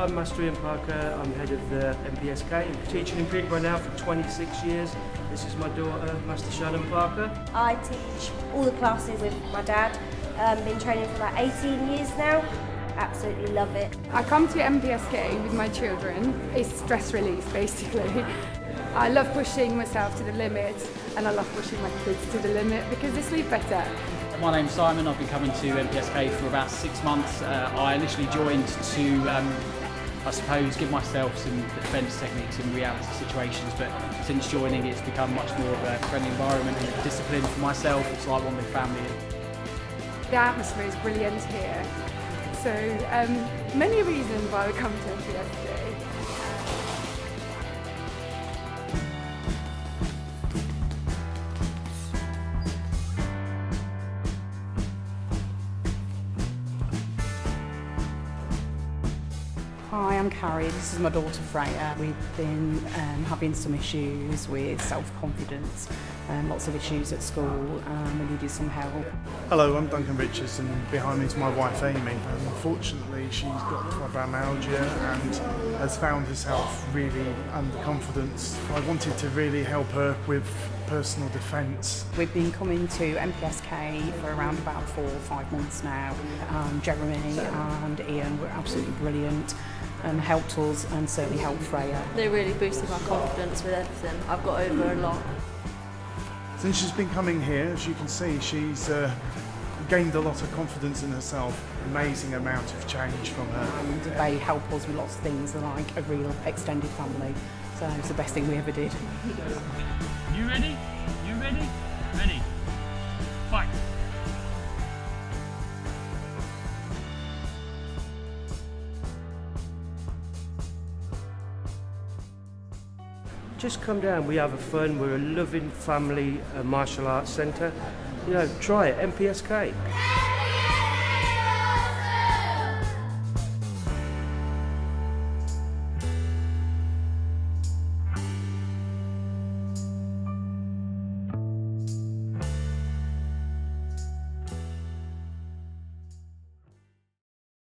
I'm Master Ian Parker. I'm head of the MPSK. I'm teaching in Peterborough now for 26 years. This is my daughter, Master Shannon Parker. I teach all the classes with my dad. Um, been training for about 18 years now. Absolutely love it. I come to MPSK with my children. It's stress relief, basically. I love pushing myself to the limit and I love pushing my kids to the limit because they sleep better. My name's Simon, I've been coming to MPSK for about six months. Uh, I initially joined to, um, I suppose, give myself some defence techniques in reality situations, but since joining it's become much more of a friendly environment and a discipline for myself. It's like one big family. The atmosphere is brilliant here. So um, many reasons why we come to MPSK. Hi, I'm Carrie. This is my daughter Freya. We've been um, having some issues with self-confidence and lots of issues at school um, we needed some help. Hello, I'm Duncan Richards and behind me is my wife Amy. And unfortunately, she's got fibromyalgia and has found herself really underconfident. I wanted to really help her with personal defence. We've been coming to MPSK for around about four or five months now. Um, Jeremy and Ian were absolutely brilliant and helped us and certainly helped Freya. They really boosted my confidence with everything. I've got over a lot. Since she's been coming here, as you can see, she's uh, gained a lot of confidence in herself. Amazing amount of change from her. And they help us with lots of things like a real extended family. So it's the best thing we ever did. You ready? You ready? Ready. Fight. Just come down. We have a fun. We're a loving family uh, martial arts centre. You know, try it. MPSK.